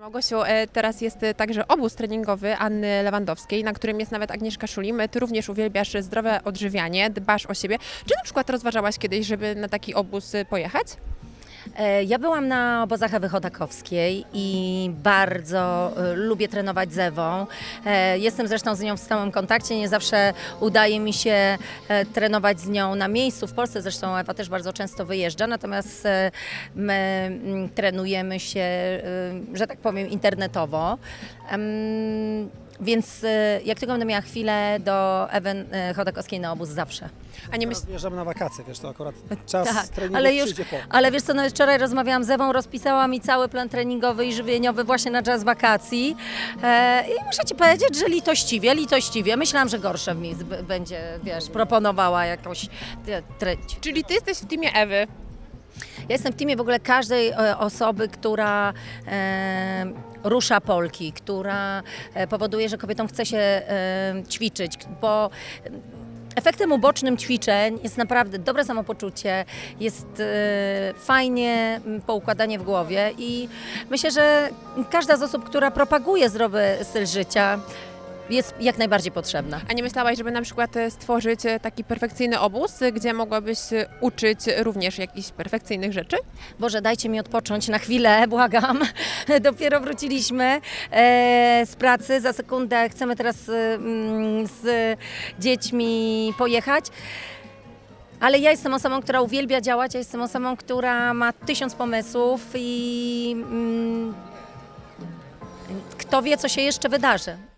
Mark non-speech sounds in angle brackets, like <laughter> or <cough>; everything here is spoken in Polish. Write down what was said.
Małgosiu, e, teraz jest e, także obóz treningowy Anny Lewandowskiej, na którym jest nawet Agnieszka Szulim. Ty również uwielbiasz zdrowe odżywianie, dbasz o siebie. Czy na przykład rozważałaś kiedyś, żeby na taki obóz e, pojechać? E, Ja byłam na obozach Ewy Chodakowskiej i bardzo e, lubię trenować z Ewą. E, Jestem zresztą z nią w stałym kontakcie, nie zawsze udaje mi się trenować z nią na miejscu. W Polsce zresztą Ewa też bardzo często wyjeżdża, natomiast my mm, trenujemy się, że tak powiem, internetowo. Więc e, jak tylko będę miała chwilę do Ewy e, Chodakowskiej na obóz zawsze. A nie myśl... Teraz wyjeżdżamy na wakacje, wiesz, to akurat czas Tak, treningu ale już- przyjdzie po. Ale wiesz co, nawet wczoraj rozmawiałam z Ewą, rozpisała mi cały plan treningowy i żywieniowy właśnie na czas wakacji. E, I muszę Ci powiedzieć, że litościwie, litościwie. Myślałam, że gorsze mi będzie, wiesz, proponowała jakąś te- treść. Czyli ty jesteś w teamie Ewy. Ja jestem w teamie w ogóle każdej e, osoby, która e, rusza Polki, która e, powoduje, że kobietom chce się e, ćwiczyć, bo efektem ubocznym ćwiczeń jest naprawdę dobre samopoczucie, jest e, fajnie poukładanie w głowie i myślę, że każda z osób, która propaguje zdrowy styl życia, jest jak najbardziej potrzebna. A nie myślałaś, żeby na przykład e, stworzyć e, taki perfekcyjny obóz, gdzie mogłabyś e, uczyć również jakichś perfekcyjnych rzeczy? Boże, dajcie mi odpocząć na chwilę, <laughs> błagam. Dopiero wróciliśmy z pracy. Za sekundę chcemy teraz mm, z dziećmi pojechać. Ale ja jestem osobą, która uwielbia działać, ja jestem osobą, która ma tysiąc pomysłów i mm, kto wie, co się jeszcze wydarzy.